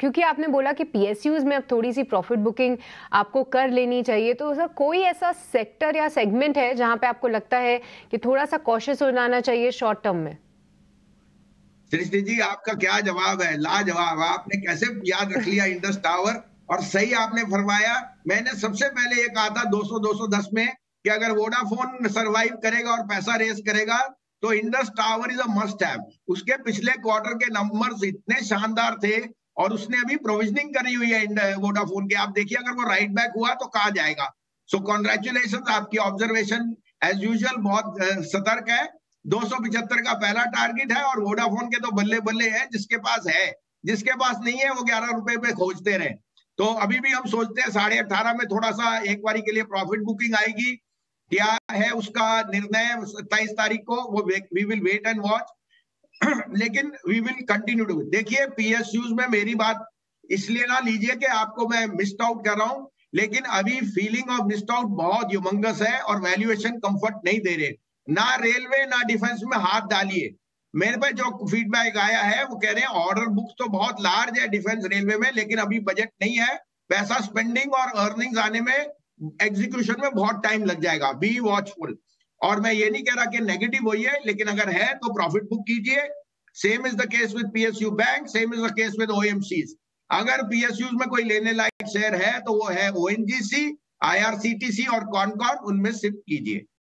क्योंकि आपने बोला कि पीएसयूज में अब थोड़ी सी प्रॉफिट बुकिंग आपको कर लेनी चाहिए तो सर कोई ऐसा सेक्टर या सेगमेंट है जहाँ पे आपको लगता है कि थोड़ा सा कॉशियस हो जाना चाहिए शॉर्ट टर्म में? सृष्टि जी, आपका क्या जवाब है? लाजवाब। आपने कैसे याद रख लिया इंडस टावर और सही आपने फरमाया, मैंने सबसे पहले ये कहा था 200 210 में कि अगर वोडाफोन सरवाइव करेगा और पैसा रेस करेगा तो Indus tower is a must have उसके पिछले क्वार्टर के नंबर्स इतने शानदार थे और उसने अभी प्रोविजनिंग करी हुई है वोडाफोन के। आप देखिए अगर वो राइट बैक हुआ तो कहा जाएगा? सो so, कॉन्ग्रेचुलेशन आपकी ऑब्जर्वेशन एज यूजल बहुत सतर्क है। दो का पहला टारगेट है और वोडाफोन के तो बल्ले बल्ले हैं जिसके पास है। जिसके पास नहीं है वो ग्यारह रुपए पे खोजते रहे। तो अभी भी हम सोचते हैं साढ़े अठारह में थोड़ा सा एक बारी के लिए प्रॉफिट बुकिंग आएगी। क्या है उसका निर्णय? सत्ताईस तारीख को वो we will wait and watch लेकिन वी विल कंटिन्यू टू देखिए पीएसयूज में मेरी बात इसलिए ना लीजिए कि आपको मैं मिस्ड आउट कर रहा हूँ, लेकिन अभी फीलिंग ऑफ़ मिस्ड आउट बहुत यूमंगस है और वैल्यूएशन कंफर्ट नहीं दे रहे। ना रेलवे ना डिफेंस में हाथ डालिए। मेरे पे जो फीडबैक आया है, वो कह रहे हैं ऑर्डर बुक तो बहुत लार्ज है डिफेंस रेलवे में, लेकिन अभी बजट नहीं है। पैसा स्पेंडिंग और अर्निंग आने में एग्जीक्यूशन में बहुत टाइम लग जाएगा। बी वॉचफुल और मैं ये नहीं कह रहा कि नेगेटिव हुई है, लेकिन अगर है तो प्रॉफिट बुक कीजिए। Same is the case with PSU bank same is the case with OMCs अगर पीएसयू में कोई लेने लायक शेयर है तो वो है ओएनजीसी आईआरसीटीसी और कॉन उनमें शिफ्ट कीजिए।